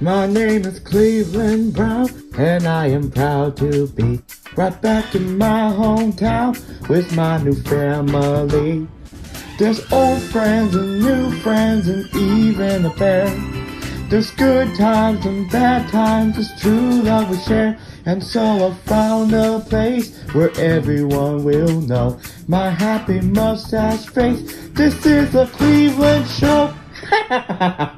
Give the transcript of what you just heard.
My name is Cleveland Brown, and I am proud to be right back in my hometown with my new family. There's old friends and new friends and even a bear. There's good times and bad times, it's true love we share. And so I found a place where everyone will know my happy mustache face. This is a Cleveland show.